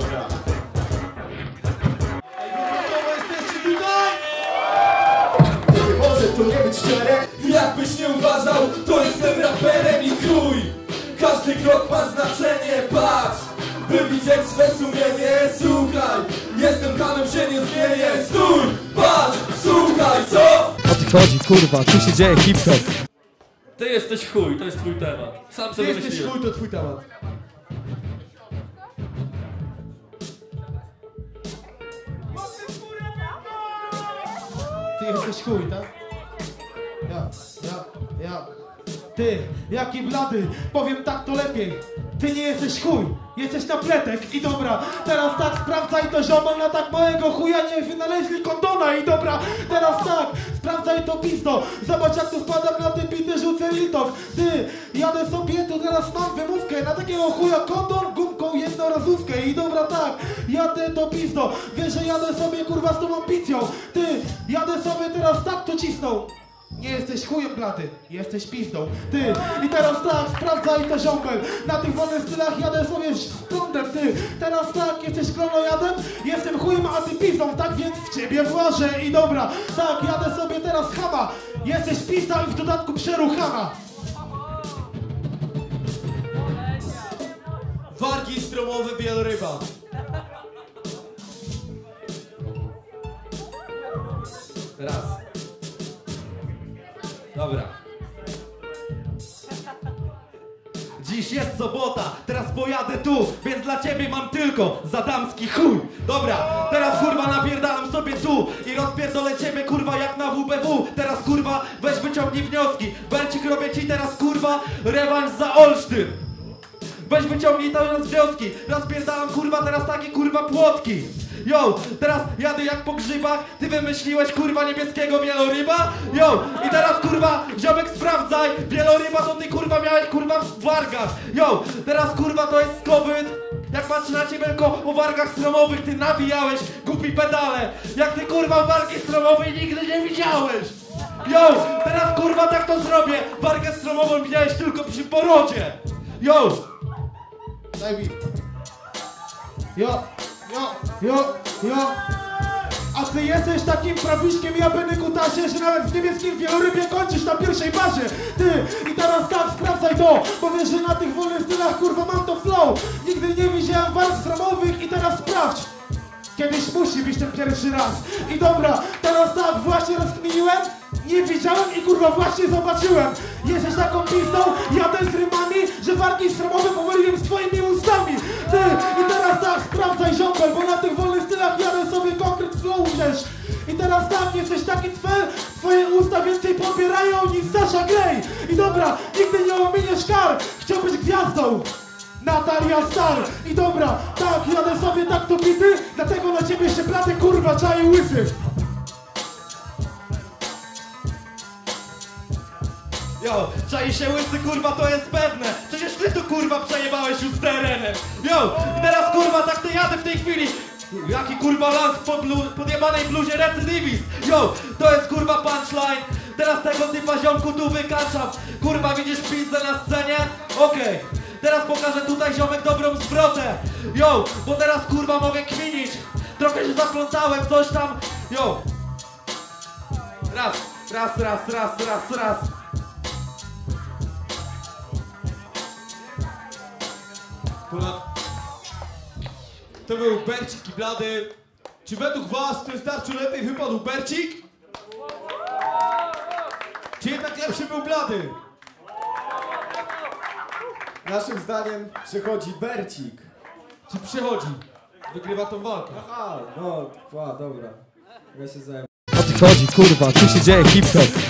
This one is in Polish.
Dobra. Nie może to nie być szczere Jakbyś nie uważał, to jestem raperem i chuj Każdy krok ma znaczenie, patrz By widzieć swe sumienie, słuchaj Jestem kanem, się nie zmienię Stój, patrz, słuchaj, co? O ty chodzi, kurwa, tu się dzieje hip-hop. Ty jesteś chuj, to jest twój temat Sam Ty sobie jesteś wymyśliłem. chuj, to twój temat. Jesteś chuj, tak? Ja, ja, ja. Ty, jaki blady, powiem tak to lepiej. Ty nie jesteś chuj, jesteś na pletek i dobra, teraz tak sprawdzaj to ziomal na tak małego chuja nie wynaleźli kondona i dobra, teraz tak, sprawdzaj to pizdo, zobacz jak tu spadam na te bity, rzucę liltok. Ty, jadę sobie, to teraz mam wymówkę, na takiego chuja kondon, gumką jednorazówkę i dobra tak, jadę to pizdo, wiesz, że jadę sobie kurwa z tą ambicją. Ty, jadę sobie teraz tak to cisną. Nie jesteś chujem blady, jesteś pizdą. Ty, i teraz tak, sprawdzaj to ziombel. Na tych wolnych stylach jadę sobie z prądem, ty. Teraz tak, jesteś klonojadem, jestem chujem, a ty pizdą, tak więc w ciebie włażę. I dobra, tak, jadę sobie teraz chama. Jesteś pizda i w dodatku przeruchana. Wargi stromowe wieloryba. Dobra. Dziś jest sobota, teraz pojadę tu, więc dla ciebie mam tylko zadamski chuj. Dobra, teraz kurwa napierdalam sobie tu i rozpierdolę ciebie kurwa jak na WBW. Teraz kurwa weź wyciągnij wnioski. Belcik robię ci teraz kurwa rewanż za Olsztyn. Weź wyciągnij teraz wnioski. Rozpierdalam kurwa teraz takie kurwa płotki. Yo, teraz jadę jak po grzybach, ty wymyśliłeś kurwa niebieskiego wieloryba? Yo, i teraz kurwa, ziomek sprawdzaj, wieloryba to ty kurwa miałeś kurwa w wargach. Yo, teraz kurwa to jest skowyt. Jak patrzę na ciebie tylko o wargach stromowych, ty nawijałeś, głupi pedale. Jak ty kurwa wargi stromowej nigdy nie widziałeś. Yo, teraz kurwa tak to zrobię. Wargę stromową widziałeś tylko przy porodzie. Yo, Daj mi. Jo, jo, jo. A ty jesteś takim prawiczkiem, ja będę kutasie, że nawet w niebieskim wielorybie kończysz na pierwszej bazie. Ty, i teraz tak, sprawdzaj to, bo wiesz, że na tych wolnych stylach, kurwa, mam to flow. Nigdy nie widziałem walk stromowych i teraz sprawdź. Kiedyś musi być ten pierwszy raz. I dobra, teraz tak, właśnie rozkminiłem, nie widziałem i kurwa właśnie zobaczyłem. Jesteś taką pizdą, jadę z rymami, że warki stromowe pomyliłem z twoimi ustami. Ty, i teraz tak, więcej pobierają niż Sasha Grey. I dobra, nigdy nie ominiesz kar, chciałbyś gwiazdą. Natalia Star! I dobra, tak, jadę sobie tak to bity, dlatego na ciebie się platę kurwa czai łysy! Yo, czai się łysy kurwa to jest pewne Przecież ty tu kurwa przejebałeś już terenem Yo, i teraz kurwa tak to jadę w tej chwili Jaki kurwa lans po blu, podjebanej bluzie recydywist Yo, to jest kurwa punchline Teraz tego typa ziomku tu wykaczam. Kurwa widzisz pizdę na scenie? Okej. Teraz pokażę tutaj ziomek dobrą zwrotę. Yo, bo teraz kurwa mogę kminić Trochę się zaplątałem, coś tam. Yo. Raz, raz, raz, raz, raz, raz. To był Bercik i Blady. Czy według was ten starciu lepiej wypadł Bercik? Czy jednak lepszy był Blady? Naszym zdaniem przychodzi Bercik. Czy przychodzi? Wygrywa tą walkę. Aha, no, a, dobra. Ja się zajmę. O ty chodzi, kurwa, tu się dzieje hip-hop.